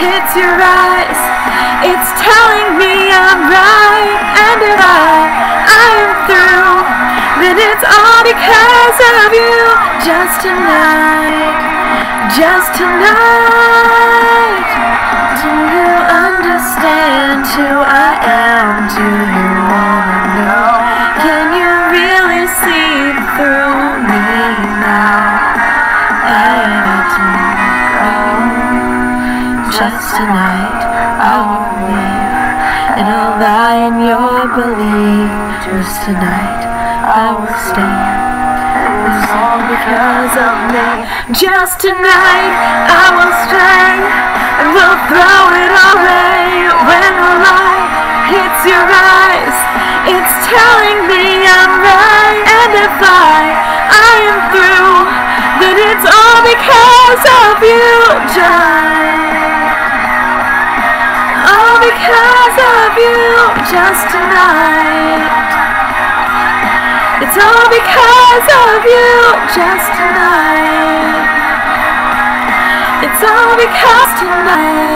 hits your eyes, it's telling me I'm right. And if I, I am through, then it's all because of you. Just tonight, just tonight. Just tonight, I won't leave, and I'll lie in your belief. Just tonight, I will stay. It's all because of me. Just tonight, I will stay, and we'll throw it away when the light hits your eyes. It's telling me I'm right, and if I, I am through, then it's all because of you, John. Just tonight. It's all because of you, just tonight. It's all because tonight.